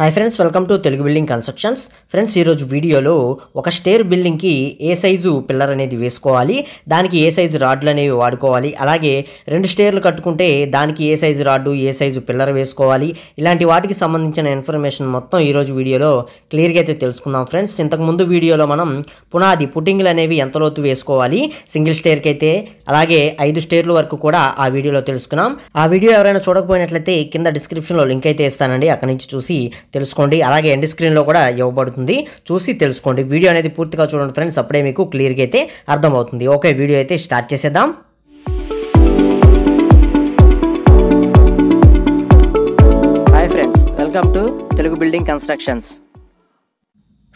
Hi friends welcome to Telugu building constructions friends ఈరోజు వీడియోలో ఒక స్టేర్ బిల్డింగ్కి ఏ సైజు పిల్లర్ అనేది వేసుకోవాలి దానికి ఏ సైజు రాడ్లు అనేవి వాడుకోవాలి అలాగే రెండు స్టేర్లు కట్టుకుంటే దానికి ఏ సైజు రాడ్డు ఏ సైజు పిల్లర్ వేసుకోవాలి ఇలాంటి వాటికి సంబంధించిన ఇన్ఫర్మేషన్ మొత్తం ఈరోజు వీడియోలో క్లియర్గా అయితే తెలుసుకుందాం ఫ్రెండ్స్ ఇంతకుముందు వీడియోలో మనం పునాది పుట్టింగ్లు అనేవి ఎంత లోతు వేసుకోవాలి సింగిల్ స్టేర్కి అయితే అలాగే ఐదు స్టేర్ల వరకు కూడా ఆ వీడియోలో తెలుసుకున్నాం. ఆ వీడియో ఎవరైనా చూడకపోయినట్లయితే కింద డిస్క్రిప్షన్లో లింక్ అయితే ఇస్తానండి అక్కడి నుంచి చూసి తెలుసుకోండి. అలాగే ఎండ్ స్క్రీన్లో కూడా ఇవ్వబడుతుంది. చూసి తెలుసుకోండి. వీడియో అనేది పూర్తిగా చూడండి ఫ్రెండ్స్ అప్పుడే మీకు క్లియర్గా అయితే అర్థమవుతుంది. ఓకే వీడియో అయితే స్టార్ట్ చేసేద్దాం. Hi friends welcome to Telugu building constructions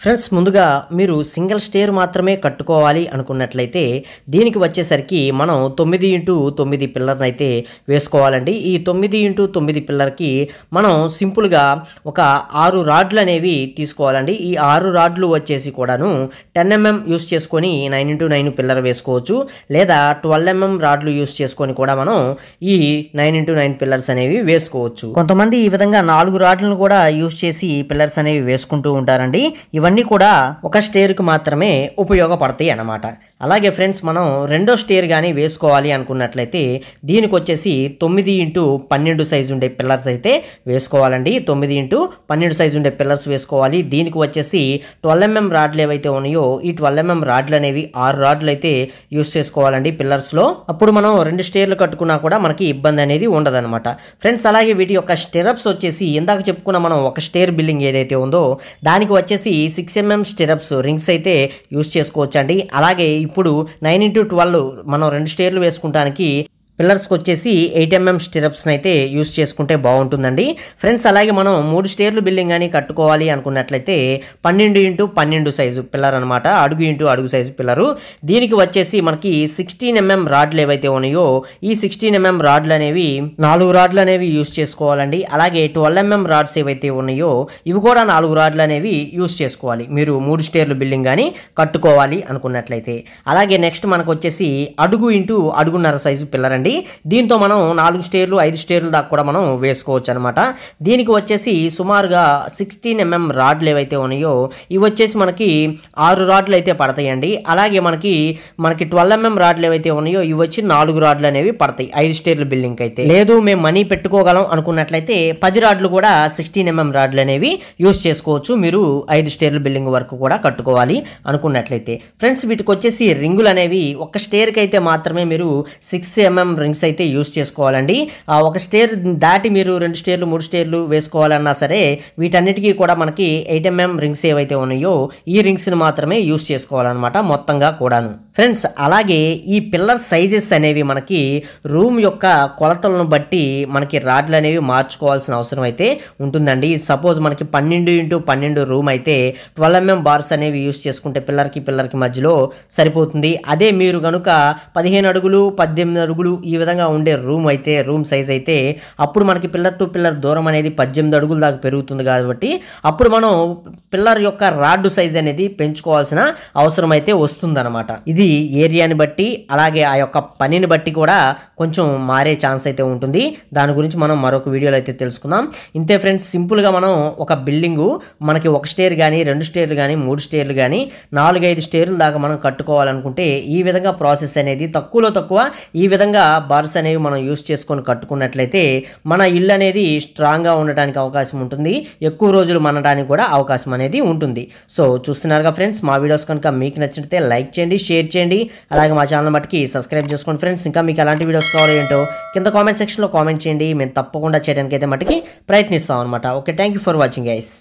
friends ముందుగా మీరు సింగిల్ స్టేర్ మాత్రమే కట్టుకోవాలి అనుకున్నట్లయితే దీనికి వచ్చేసరికి మనం తొమ్మిది ఇంటూ తొమ్మిది పిల్లర్ని అయితే వేసుకోవాలండి. ఈ తొమ్మిది ఇంటూ తొమ్మిది పిల్లర్కి మనం సింపుల్గా ఒక ఆరు రాడ్లు అనేవి తీసుకోవాలండి. ఈ ఆరు రాడ్లు వచ్చేసి కూడాను టెన్ ఎంఎం యూస్ చేసుకొని నైన్ ఇంటూ నైన్ పిల్లర్ వేసుకోవచ్చు. లేదా ట్వెల్వ్ ఎంఎం రాడ్లు యూస్ చేసుకొని కూడా మనం ఈ నైన్ ఇంటూ నైన్ పిల్లర్స్ అనేవి వేసుకోవచ్చు. కొంతమంది ఈ విధంగా నాలుగు రాడ్లను కూడా యూస్ చేసి పిల్లర్స్ అనేవి వేసుకుంటూ ఉంటారండి. ఇవన్నీ కూడా ఒక స్టేర్కి మాత్రమే ఉపయోగపడతాయి అన్నమాట. అలాగే ఫ్రెండ్స్ మనం రెండో స్టేర్ కానీ వేసుకోవాలి అనుకున్నట్లయితే దీనికి వచ్చేసి తొమ్మిది ఇంటూ పన్నెండు సైజు ఉండే పిల్లర్స్ అయితే వేసుకోవాలండి. తొమ్మిది ఇంటూ పన్నెండు సైజు ఉండే పిల్లర్స్ వేసుకోవాలి. దీనికి వచ్చేసి ట్వెల్వ్ ఎంఎం రాడ్లు ఏవైతే ఉన్నాయో ఈ ట్వెల్వ్ ఎంఎం రాడ్లు అనేవి ఆరు రాడ్లు అయితే యూస్ చేసుకోవాలండి పిల్లర్స్లో అప్పుడు మనం రెండు స్టేర్లు కట్టుకున్నా కూడా మనకి ఇబ్బంది అనేది ఉండదన్నమాట. ఫ్రెండ్స్ అలాగే వీటి యొక్క స్టెరప్స్ వచ్చేసి ఇందాక చెప్పుకున్న మనం ఒక స్టేర్ బిల్డింగ్ ఏదైతే ఉందో దానికి వచ్చేసి సిక్స్ ఎంఎం స్టిరప్స్ రింగ్స్ అయితే యూస్ చేసుకోవచ్చండి. అలాగే ఇప్పుడు నైన్ ఇంటూ ట్వెల్వ్ మనం రెండు స్టేర్లు వేసుకుంటానికి పిల్లర్స్కి వచ్చేసి ఎయిట్ ఎంఎం స్టిరప్స్ని అయితే యూస్ చేసుకుంటే బాగుంటుందండి. ఫ్రెండ్స్ అలాగే మనం మూడు స్టేర్లు బిల్డింగ్ కానీ కట్టుకోవాలి అనుకున్నట్లయితే పన్నెండు ఇంటూ పన్నెండు సైజు పిల్లర్ అనమాట అడుగు ఇంటూ అడుగు సైజు పిల్లరు. దీనికి వచ్చేసి మనకి సిక్స్టీన్ ఎంఎం రాడ్లు ఏవైతే ఉన్నాయో ఈ సిక్స్టీన్ ఎంఎం రాడ్లు అనేవి నాలుగు రాడ్లు అనేవి యూస్ చేసుకోవాలండి. అలాగే ట్వెల్వ్ ఎంఎం రాడ్స్ ఏవైతే ఉన్నాయో ఇవి కూడా నాలుగు రాడ్లు అనేవి యూస్ చేసుకోవాలి. మీరు మూడు స్టేర్లు బిల్డింగ్ కానీ కట్టుకోవాలి అనుకున్నట్లయితే. అలాగే నెక్స్ట్ మనకు వచ్చేసి అడుగు ఇంటూ అడుగున్నర సైజు పిల్లర్ అండి దీంతో మనం నాలుగు స్టేర్లు ఐదు స్టేర్లు దాకా కూడా మనం వేసుకోవచ్చు అనమాట దీనికి వచ్చేసి సుమారుగా సిక్స్టీన్ ఎంఎం రాడ్లు ఏవైతే ఉన్నాయో ఇవి వచ్చేసి మనకి ఆరు రాడ్లు అయితే పడతాయండి. అలాగే మనకి మనకి ట్వెల్వ్ ఎంఎం రాడ్లు ఏవైతే ఉన్నాయో ఇవి వచ్చి నాలుగు రాడ్లు అనేవి పడతాయి. ఐదు స్టేర్ల బిల్డింగ్ అయితే. లేదు మేము మనీ పెట్టుకోగలం అనుకున్నట్లయితే పది రాడ్లు కూడా సిక్స్టీన్ ఎంఎం రాడ్లు అనేవి యూస్ చేసుకోవచ్చు. మీరు ఐదు స్టేర్ల బిల్డింగ్ వరకు కూడా కట్టుకోవాలి అనుకున్నట్లయితే. ఫ్రెండ్స్ వీటికి వచ్చేసి రింగులు అనేవి ఒక స్టేర్కి అయితే మాత్రమే మీరు సిక్స్ ఎంఎం రింగ్స్ అయితే యూస్ చేసుకోవాలండి. ఒక స్టేర్ దాటి మీరు రెండు స్టేర్లు మూడు స్టేర్లు వేసుకోవాలన్నా సరే వీటన్నిటికీ కూడా మనకి ఎయిట్ ఎంఎం రింగ్స్ ఏవైతే ఉన్నాయో ఈ రింగ్స్ని మాత్రమే యూస్ చేసుకోవాలన్నమాట మొత్తంగా కూడాను. ఫ్రెండ్స్ అలాగే ఈ పిల్లర్ సైజెస్ అనేవి మనకి రూమ్ యొక్క కొలతలను బట్టి మనకి రాడ్లు అనేవి మార్చుకోవాల్సిన అవసరం అయితే ఉంటుందండి. సపోజ్ మనకి పన్నెండు ఇంటూ పన్నెండు రూమ్ అయితే ట్వెల్వ్ ఎంఎం బార్స్ అనేవి యూస్ చేసుకుంటే పిల్లర్కి పిల్లర్కి మధ్యలో సరిపోతుంది. అదే మీరు కనుక పదిహేను అడుగులు పద్దెనిమిది అడుగులు ఈ విధంగా ఉండే రూమ్ అయితే రూమ్ సైజ్ అయితే అప్పుడు మనకి పిల్లర్ టు పిల్లర్ దూరం అనేది పద్దెనిమిది అడుగుల దాకా పెరుగుతుంది కాబట్టి అప్పుడు మనం పిల్లర్ యొక్క రాడ్డు సైజ్ అనేది పెంచుకోవాల్సిన అవసరం అయితే వస్తుందన్నమాట. ఇది ఏరియాని బట్టి అలాగే ఆ యొక్క పనిని బట్టి కూడా కొంచెం మారే ఛాన్స్ అయితే ఉంటుంది. దాని గురించి మనం మరొక వీడియోలో అయితే తెలుసుకుందాం. ఇంతే ఫ్రెండ్స్ సింపుల్గా మనం ఒక బిల్డింగు మనకి ఒక స్టేర్ కానీ రెండు స్టేర్లు కానీ మూడు స్టేర్లు కానీ నాలుగైదు స్టేర్లు దాకా మనం కట్టుకోవాలనుకుంటే ఈ విధంగా ప్రాసెస్ అనేది తక్కువలో తక్కువ ఈ విధంగా బార్స్ అనేవి మనం యూస్ చేసుకొని కట్టుకున్నట్లయితే మన ఇల్లు అనేది స్ట్రాంగ్గా ఉండడానికి అవకాశం ఉంటుంది. ఎక్కువ రోజులు మనడానికి కూడా అవకాశం అనేది ఉంటుంది. సో చూస్తున్నారుగా ఫ్రెండ్స్ మా వీడియోస్ కనుక మీకు నచ్చితే లైక్ చేయండి షేర్ చేయండి. అలాగే మా ఛానల్ మట్టుకి సబ్స్క్రైబ్ చేసుకోండి ఫ్రెండ్స్. ఇంకా మీకు ఎలాంటి వీడియోస్ కావాలో ఏంటో కింద కామెంట్ సెక్షన్లో కామెంట్ చేయండి. మేము తప్పకుండా చేయడానికి అయితే మట్టుకి ప్రయత్నిస్తాం అనమాట okay thank you for watching guys.